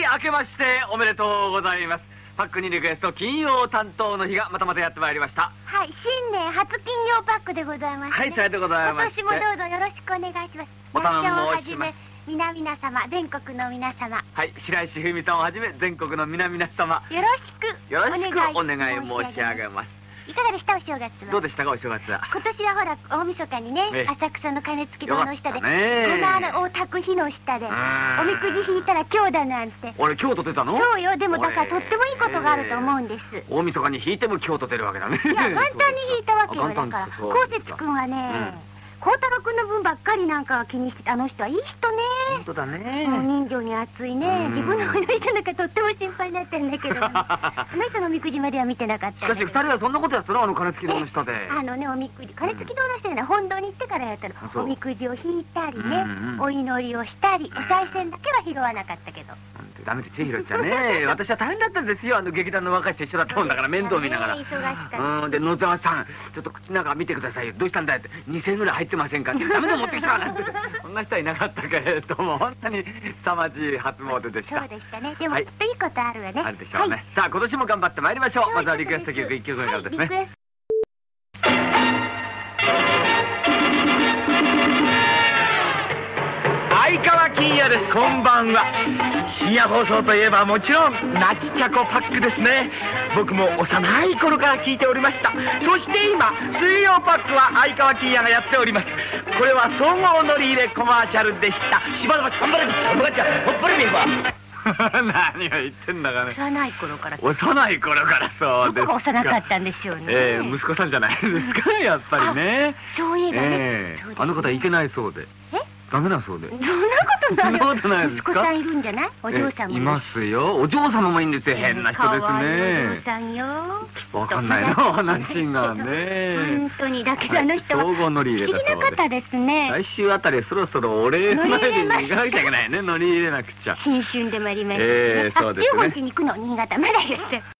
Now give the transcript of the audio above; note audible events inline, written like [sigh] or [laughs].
明けましておめでとうございます。パックにリクエスト金曜担当の日がまたまたやってまいりました。はい、新年初金曜パックでございます、ね。はいさようでございまして今年もどうぞよろしくお願いします。お頼みをはじめ、皆々様、全国の皆様、はい白石文さんをはじめ全国の皆々様よろしくよろしくお願い申し上げますいかがでしたお正月は？どうでしたかお正月は？今年はほら大晦日にね、ええ。浅草の鐘付き堂の下でよかったね。あの大田区日の下でん。おみくじ引いたら今日だなんて。俺京都出たの？そうよでもだからとってもいいことがあると思うんです。大晦日に引いても京都出るわけだね。いや簡単に引いたわけよあだから。こうせつ君はね孝太郎君の分ばっかりなんか気にしてあの人はいい人ね本当だね。もう人情に熱いね。うん。自分の親の人なんかとっても心配になってるんだけど [laughs] あの人のおみくじまでは見てなかったしかし二人はそんなことやったのあの鐘付き堂の下で。あのねおみくじ。鐘付き堂の人ね本堂に行ってからやったの。おみくじを引いたりね、お祈りをしたり [laughs] お賽銭だけは拾わなかったけどダメですよ。ひろちゃんね私は大変だったんですよ。あの劇団の若い人一緒だったもんだから面倒見ながら。ねうん。で野沢さんちょっと口の中見てくださいよ。どうしたんだよって2000円ぐらい入ってませんかって。ダメだ持ってきたなんて。そんな人はいなかったけれども本当に凄まじい初詣でした。そうでしたね。でもはい。きっといいことあるわね。あるでしょうね、はいさあ今年も頑張ってまいりましょう。まずはリクエスト曲はい1曲目か。らですね、也ですこんばんは。深夜放送といえばもちろんナチチャコパックですね。僕も幼い頃から聞いておりました。そして今水曜パックは相川金也がやっております。これは総合乗り入れコマーシャルでした。しばらく頑張れ頑張っちゃほっぽりみば [laughs] 何を言ってんだかね。幼い頃から幼い頃からそうですどこが幼かったんでしょうね。ええ息子さんじゃないですかやっぱりね。そういえばね。あの方いけないそうで。えダメだそうで。そんなことないよ。そんなことないですか？息子さんいるんじゃない？お嬢さんもえいますよ。お嬢様もいいんですよ。変な人ですかわいいおね嬢さんよ。わかんないな話がね。本当にだけどあの人は総合乗り入れたそうです。な方ですね。来週あたりそろそろお礼参りに行かなきゃいけないね。乗り入れなくちゃ。新春でもありましたね、ええあそうですね。15日に行くの新潟まだ言って